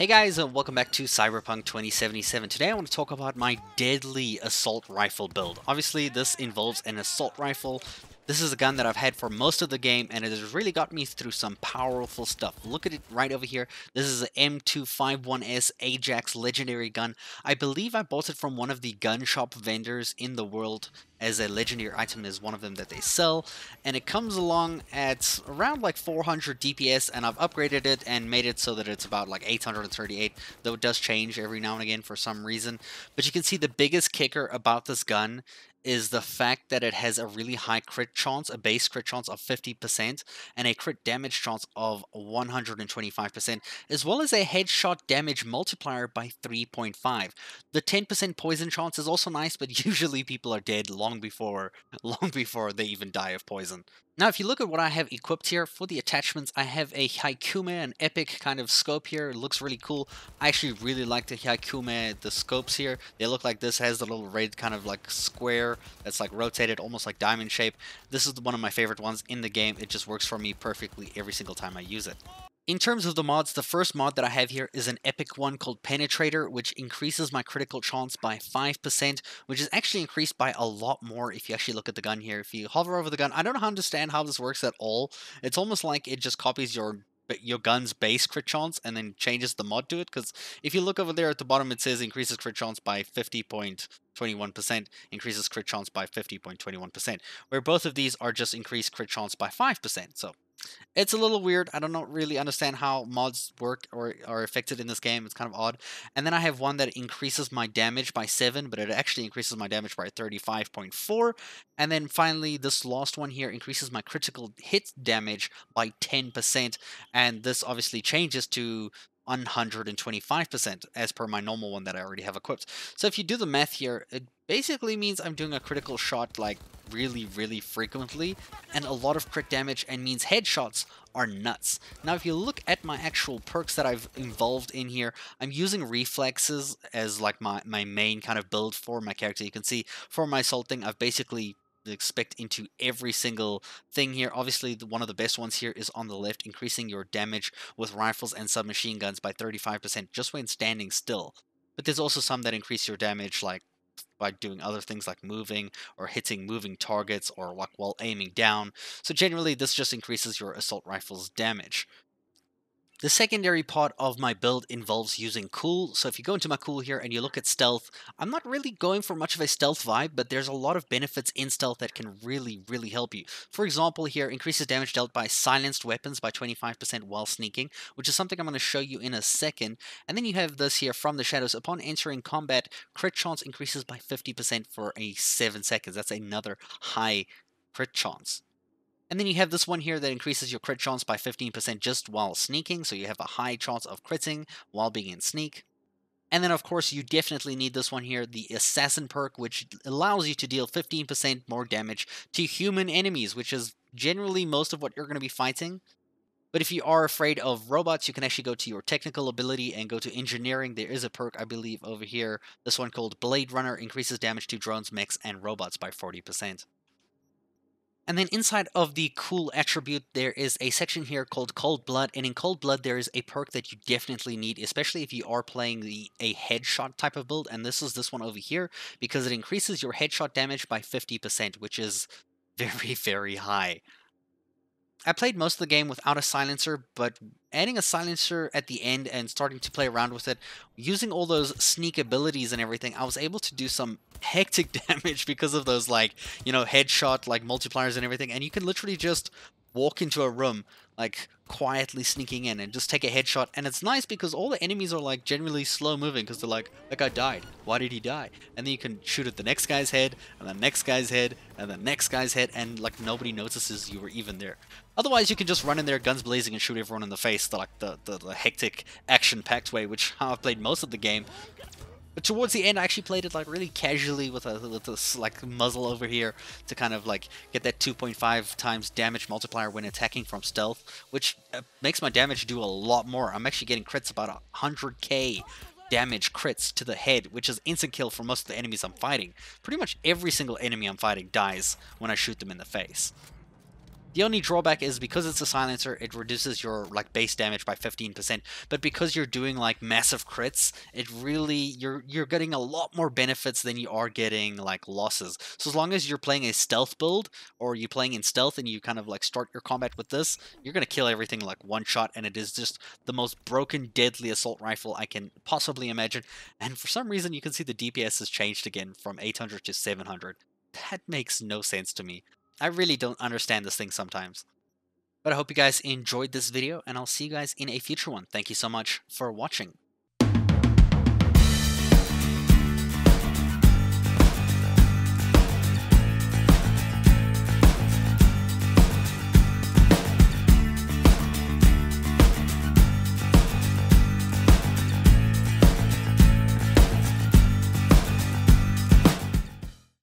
Hey guys and welcome back to Cyberpunk 2077. Today I want to talk about my deadly assault rifle build. Obviously this involves an assault rifle. This is a gun that I've had for most of the game and it has really got me through some powerful stuff. Look at it right over here. This is an M251S Ajax legendary gun. I believe I bought it from one of the gun shop vendors in the world as a legendary item is one of them that they sell and it comes along at around like 400 DPS and I've upgraded it and made it so that it's about like 838 though it does change every now and again for some reason but you can see the biggest kicker about this gun is the fact that it has a really high crit chance, a base crit chance of 50%, and a crit damage chance of 125%, as well as a headshot damage multiplier by 3.5. The 10% poison chance is also nice, but usually people are dead long before long before they even die of poison. Now, if you look at what I have equipped here for the attachments, I have a Hyakuma, an epic kind of scope here. It looks really cool. I actually really like the Hyakuma, the scopes here. They look like this has the little red kind of like square that's like rotated, almost like diamond shape. This is one of my favorite ones in the game. It just works for me perfectly every single time I use it. In terms of the mods, the first mod that I have here is an epic one called Penetrator, which increases my critical chance by 5%, which is actually increased by a lot more if you actually look at the gun here. If you hover over the gun, I don't understand how this works at all. It's almost like it just copies your your gun's base crit chance and then changes the mod to it because if you look over there at the bottom it says increases crit chance by 50.21% increases crit chance by 50.21% where both of these are just increased crit chance by 5% so it's a little weird. I don't know, really understand how mods work or are affected in this game. It's kind of odd. And then I have one that increases my damage by 7, but it actually increases my damage by 35.4. And then finally, this last one here increases my critical hit damage by 10%. And this obviously changes to 125% as per my normal one that I already have equipped. So if you do the math here, it basically means I'm doing a critical shot like really, really frequently and a lot of crit damage and means headshots are nuts. Now if you look at my actual perks that I've involved in here, I'm using reflexes as like my, my main kind of build for my character. You can see for my assaulting, I've basically expect into every single thing here. Obviously, the, one of the best ones here is on the left, increasing your damage with rifles and submachine guns by 35% just when standing still. But there's also some that increase your damage like by doing other things like moving or hitting moving targets or like while aiming down. So generally this just increases your assault rifle's damage. The secondary part of my build involves using cool, so if you go into my cool here and you look at stealth, I'm not really going for much of a stealth vibe, but there's a lot of benefits in stealth that can really, really help you. For example here, increases damage dealt by silenced weapons by 25% while sneaking, which is something I'm going to show you in a second. And then you have this here, from the shadows, upon entering combat, crit chance increases by 50% for a 7 seconds. That's another high crit chance. And then you have this one here that increases your crit chance by 15% just while sneaking, so you have a high chance of critting while being in sneak. And then of course you definitely need this one here, the Assassin perk, which allows you to deal 15% more damage to human enemies, which is generally most of what you're going to be fighting. But if you are afraid of robots, you can actually go to your technical ability and go to engineering. There is a perk, I believe, over here. This one called Blade Runner increases damage to drones, mechs, and robots by 40%. And then inside of the cool attribute, there is a section here called Cold Blood. And in Cold Blood, there is a perk that you definitely need, especially if you are playing the a headshot type of build. And this is this one over here, because it increases your headshot damage by 50%, which is very, very high. I played most of the game without a silencer, but adding a silencer at the end and starting to play around with it, using all those sneak abilities and everything, I was able to do some hectic damage because of those like, you know, headshot like multipliers and everything. And you can literally just walk into a room like quietly sneaking in and just take a headshot. And it's nice because all the enemies are like generally slow moving because they're like that guy died. Why did he die? And then you can shoot at the next guy's head and the next guy's head and the next guy's head and like nobody notices you were even there. Otherwise you can just run in there guns blazing and shoot everyone in the face the, like the, the, the hectic action packed way which how I've played most of the game but towards the end, I actually played it like really casually with a with this like muzzle over here to kind of like get that 2.5 times damage multiplier when attacking from stealth, which uh, makes my damage do a lot more. I'm actually getting crits about 100k damage crits to the head, which is instant kill for most of the enemies I'm fighting. Pretty much every single enemy I'm fighting dies when I shoot them in the face. The only drawback is because it's a silencer, it reduces your like base damage by 15%, but because you're doing like massive crits, it really you're you're getting a lot more benefits than you are getting like losses. So as long as you're playing a stealth build or you're playing in stealth and you kind of like start your combat with this, you're going to kill everything like one shot and it is just the most broken deadly assault rifle I can possibly imagine. And for some reason you can see the DPS has changed again from 800 to 700. That makes no sense to me. I really don't understand this thing sometimes. But I hope you guys enjoyed this video, and I'll see you guys in a future one. Thank you so much for watching.